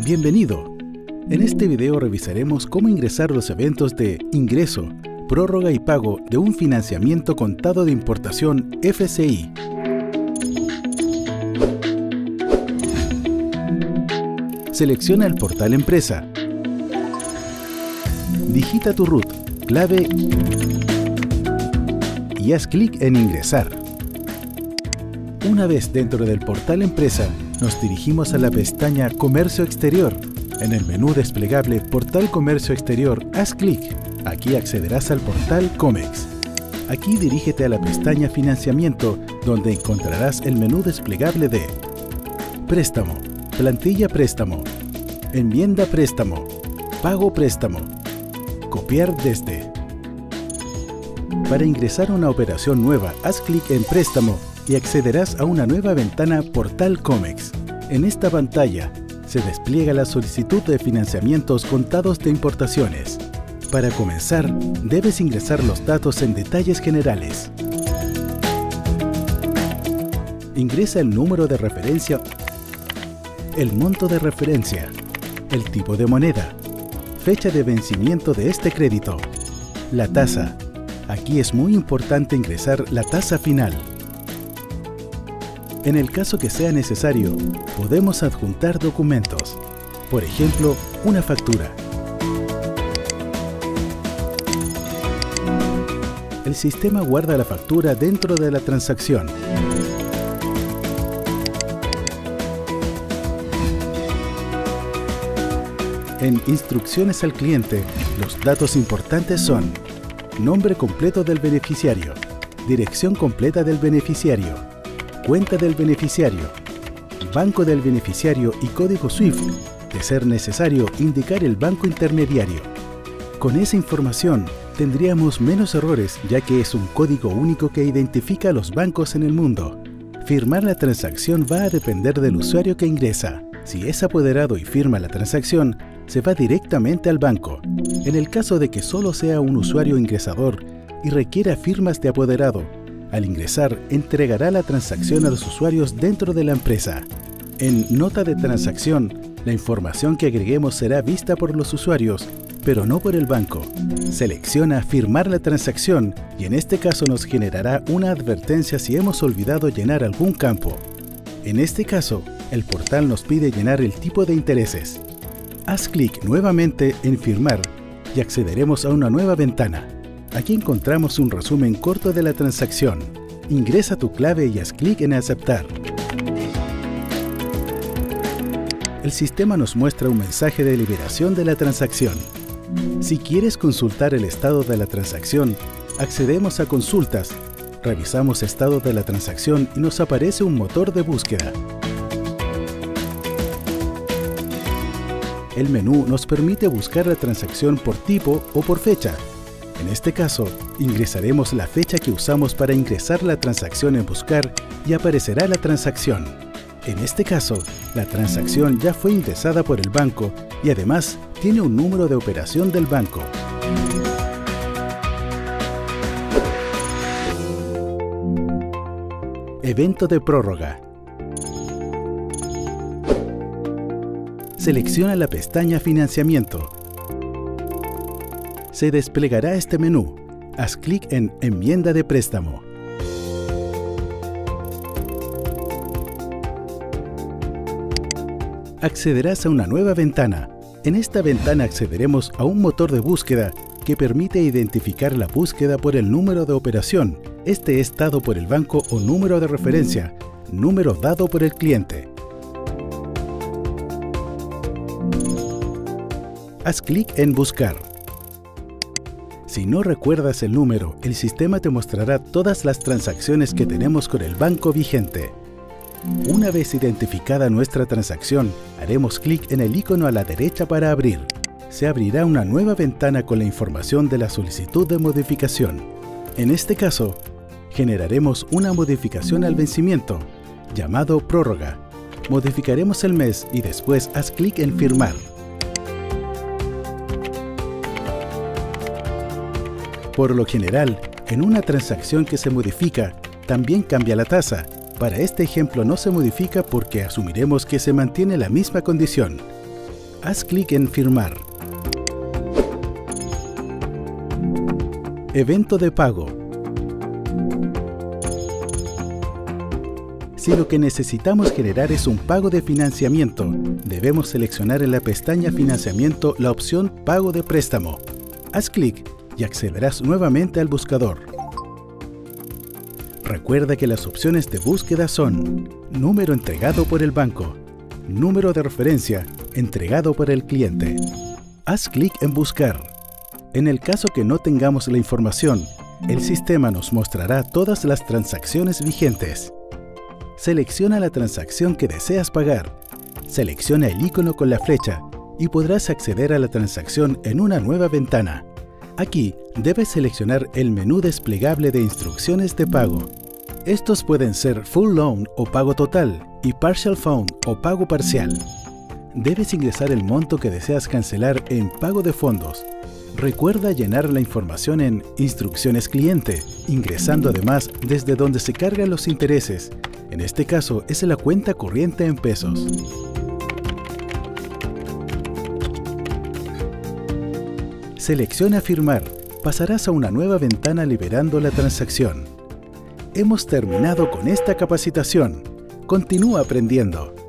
Bienvenido. En este video revisaremos cómo ingresar los eventos de ingreso, prórroga y pago de un financiamiento contado de importación FCI. Selecciona el portal Empresa. Digita tu root, clave y haz clic en Ingresar. Una vez dentro del portal Empresa, nos dirigimos a la pestaña Comercio Exterior. En el menú desplegable Portal Comercio Exterior, haz clic. Aquí accederás al portal COMEX. Aquí dirígete a la pestaña Financiamiento, donde encontrarás el menú desplegable de Préstamo, Plantilla Préstamo, Enmienda Préstamo, Pago Préstamo, Copiar desde. Para ingresar a una operación nueva, haz clic en Préstamo y accederás a una nueva ventana Portal COMEX. En esta pantalla se despliega la solicitud de financiamientos contados de importaciones. Para comenzar, debes ingresar los datos en detalles generales. Ingresa el número de referencia, el monto de referencia, el tipo de moneda, fecha de vencimiento de este crédito, la tasa. Aquí es muy importante ingresar la tasa final. En el caso que sea necesario, podemos adjuntar documentos, por ejemplo, una factura. El sistema guarda la factura dentro de la transacción. En Instrucciones al cliente, los datos importantes son nombre completo del beneficiario, dirección completa del beneficiario, cuenta del beneficiario, banco del beneficiario y código SWIFT, de ser necesario indicar el banco intermediario. Con esa información tendríamos menos errores ya que es un código único que identifica a los bancos en el mundo. Firmar la transacción va a depender del usuario que ingresa. Si es apoderado y firma la transacción, se va directamente al banco. En el caso de que solo sea un usuario ingresador y requiera firmas de apoderado, al ingresar entregará la transacción a los usuarios dentro de la empresa. En Nota de transacción, la información que agreguemos será vista por los usuarios, pero no por el banco. Selecciona Firmar la transacción y en este caso nos generará una advertencia si hemos olvidado llenar algún campo. En este caso, el portal nos pide llenar el tipo de intereses. Haz clic nuevamente en Firmar y accederemos a una nueva ventana. Aquí encontramos un resumen corto de la transacción. Ingresa tu clave y haz clic en Aceptar. El sistema nos muestra un mensaje de liberación de la transacción. Si quieres consultar el estado de la transacción, accedemos a Consultas, revisamos estado de la transacción y nos aparece un motor de búsqueda. El menú nos permite buscar la transacción por tipo o por fecha. En este caso, ingresaremos la fecha que usamos para ingresar la transacción en Buscar y aparecerá la transacción. En este caso, la transacción ya fue ingresada por el banco y además tiene un número de operación del banco. Evento de prórroga. Selecciona la pestaña Financiamiento. Se desplegará este menú. Haz clic en Enmienda de préstamo. Accederás a una nueva ventana. En esta ventana accederemos a un motor de búsqueda que permite identificar la búsqueda por el número de operación. Este es dado por el banco o número de referencia, número dado por el cliente. Haz clic en Buscar. Si no recuerdas el número, el sistema te mostrará todas las transacciones que tenemos con el banco vigente. Una vez identificada nuestra transacción, haremos clic en el icono a la derecha para abrir. Se abrirá una nueva ventana con la información de la solicitud de modificación. En este caso, generaremos una modificación al vencimiento, llamado prórroga. Modificaremos el mes y después haz clic en Firmar. Por lo general, en una transacción que se modifica, también cambia la tasa. Para este ejemplo no se modifica porque asumiremos que se mantiene la misma condición. Haz clic en Firmar. Evento de pago. Si lo que necesitamos generar es un pago de financiamiento, debemos seleccionar en la pestaña Financiamiento la opción Pago de préstamo. Haz clic accederás nuevamente al buscador. Recuerda que las opciones de búsqueda son número entregado por el banco, número de referencia entregado por el cliente. Haz clic en Buscar. En el caso que no tengamos la información, el sistema nos mostrará todas las transacciones vigentes. Selecciona la transacción que deseas pagar. Selecciona el icono con la flecha y podrás acceder a la transacción en una nueva ventana. Aquí debes seleccionar el menú desplegable de instrucciones de pago. Estos pueden ser Full Loan o pago total y Partial Phone o pago parcial. Debes ingresar el monto que deseas cancelar en pago de fondos. Recuerda llenar la información en Instrucciones cliente, ingresando además desde donde se cargan los intereses en este caso es la cuenta corriente en pesos. Selecciona Firmar. Pasarás a una nueva ventana liberando la transacción. Hemos terminado con esta capacitación. Continúa aprendiendo.